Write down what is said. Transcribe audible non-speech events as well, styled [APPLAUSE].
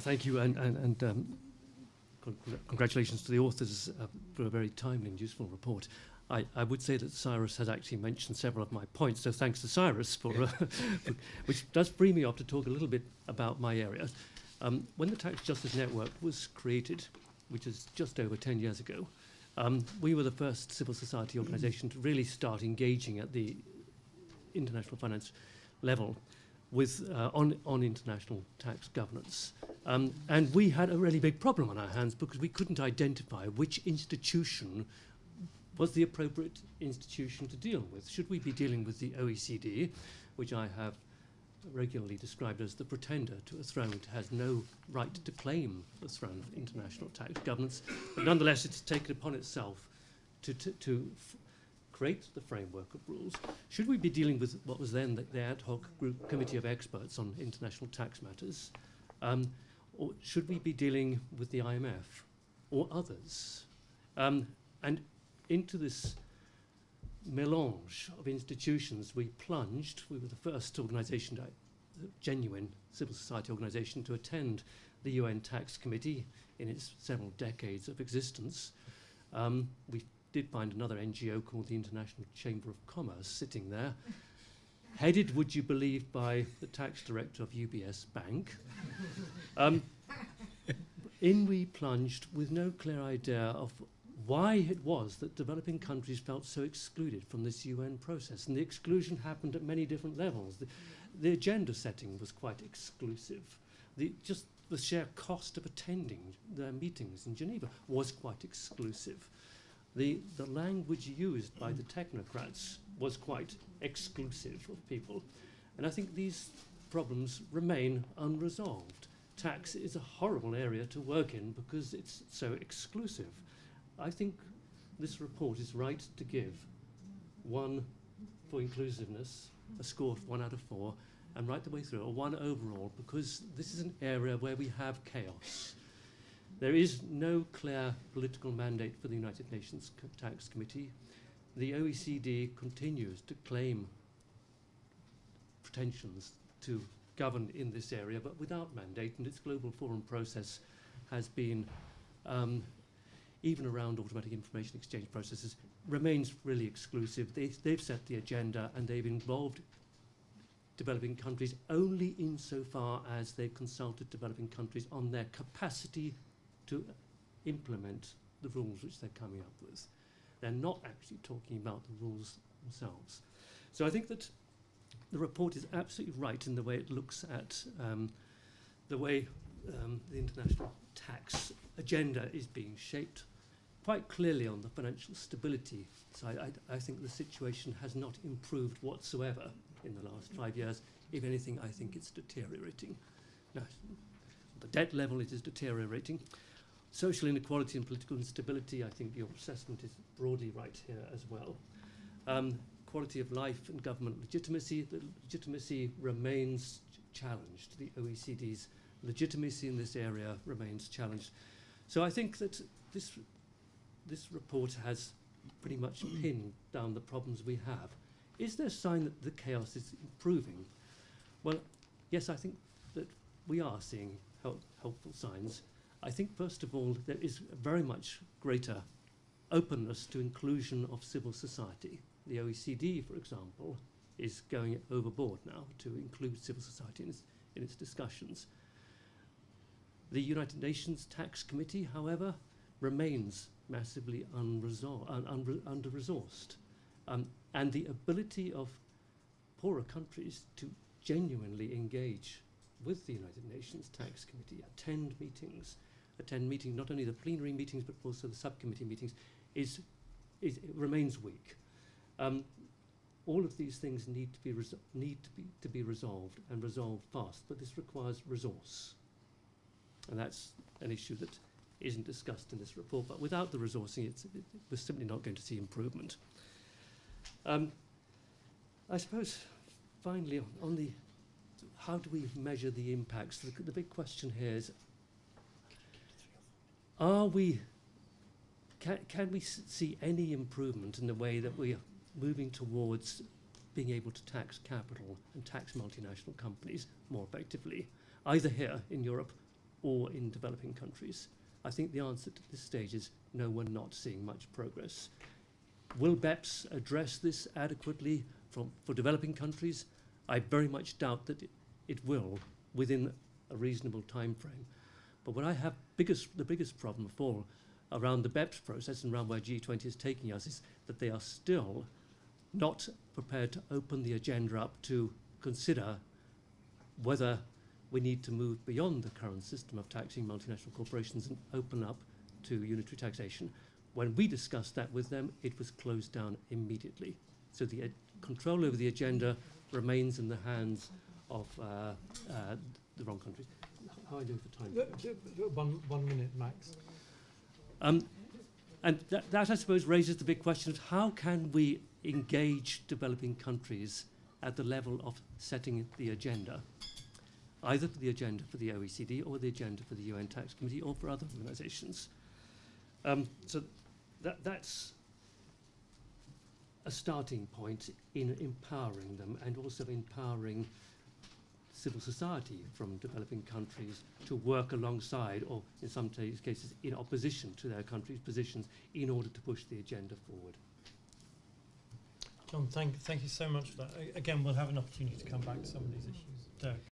Well, thank you, and, and, and um, con congratulations to the authors uh, for a very timely and useful report. I, I, would say that Cyrus has actually mentioned several of my points, so thanks to Cyrus for, uh, [LAUGHS] for which does free me up to talk a little bit about my area. Um, when the Tax Justice Network was created, which is just over 10 years ago, um, we were the first civil society organisation to really start engaging at the international finance level with uh, on on international tax governance, um, and we had a really big problem on our hands because we couldn't identify which institution was the appropriate institution to deal with. Should we be dealing with the OECD, which I have regularly described as the pretender to a throne that has no right to claim the throne of international tax governance, but nonetheless it's taken upon itself to to, to create the framework of rules. Should we be dealing with what was then the, the ad hoc group committee of experts on international tax matters? Um, or should we be dealing with the IMF or others? Um, and into this melange of institutions we plunged. We were the first organisation, a genuine civil society organisation, to attend the UN Tax Committee in its several decades of existence. Um, we did find another NGO called the International Chamber of Commerce sitting there, headed, would you believe, by the tax director of UBS Bank. Um, in we plunged with no clear idea of why it was that developing countries felt so excluded from this UN process. And the exclusion happened at many different levels. The, the agenda setting was quite exclusive. The, just the sheer cost of attending their meetings in Geneva was quite exclusive. The, the language used by the technocrats was quite exclusive of people. And I think these problems remain unresolved. Tax is a horrible area to work in because it's so exclusive. I think this report is right to give one for inclusiveness, a score of one out of four, and right the way through, a one overall, because this is an area where we have chaos. There is no clear political mandate for the United Nations Tax Committee. The OECD continues to claim pretensions to govern in this area, but without mandate, and its global forum process has been um, even around automatic information exchange processes, remains really exclusive. They, they've set the agenda and they've involved developing countries only insofar as they've consulted developing countries on their capacity to implement the rules which they're coming up with. They're not actually talking about the rules themselves. So I think that the report is absolutely right in the way it looks at um, the way um, the international tax agenda is being shaped quite clearly on the financial stability side, I, I think the situation has not improved whatsoever in the last five years. If anything, I think it's deteriorating. Now, the debt level, it is deteriorating. Social inequality and political instability, I think your assessment is broadly right here as well. Um, quality of life and government legitimacy, the legitimacy remains challenged. The OECD's legitimacy in this area remains challenged. So I think that this this report has pretty much [CLEARS THROAT] pinned down the problems we have. Is there a sign that the chaos is improving? Well, yes, I think that we are seeing help, helpful signs. I think, first of all, there is very much greater openness to inclusion of civil society. The OECD, for example, is going overboard now to include civil society in its, in its discussions. The United Nations Tax Committee, however, remains massively unresolved, un, un, under-resourced. Um, and the ability of poorer countries to genuinely engage with the United Nations Tax Committee, attend meetings, attend meetings, not only the plenary meetings but also the subcommittee meetings, is, is remains weak. Um, all of these things need to be need to be to be resolved and resolved fast, but this requires resource, and that's an issue that isn't discussed in this report, but without the resourcing, it's, it, we're simply not going to see improvement. Um, I suppose, finally, on, on, the how do we measure the impacts? The, the big question here is, are we, can, can we see any improvement in the way that we are moving towards being able to tax capital and tax multinational companies more effectively, either here in Europe or in developing countries? I think the answer to this stage is no, we're not seeing much progress. Will BEPS address this adequately from, for developing countries? I very much doubt that it, it will within a reasonable time frame. But what I have biggest, the biggest problem of all around the BEPS process and around where G20 is taking us is that they are still not prepared to open the agenda up to consider whether we need to move beyond the current system of taxing multinational corporations and open up to unitary taxation. When we discussed that with them, it was closed down immediately. So the control over the agenda remains in the hands of uh, uh, the wrong countries. How are I doing for time? One, one minute max. Um, and that, that, I suppose, raises the big question of how can we engage developing countries at the level of setting the agenda, either for the agenda for the OECD or the agenda for the UN Tax Committee or for other organizations. Um, so that, that's a starting point in empowering them and also empowering civil society from developing countries to work alongside or in some cases in opposition to their country's positions in order to push the agenda forward. John, thank, thank you so much for that. Again, we'll have an opportunity to come back to some of these issues. Dirk.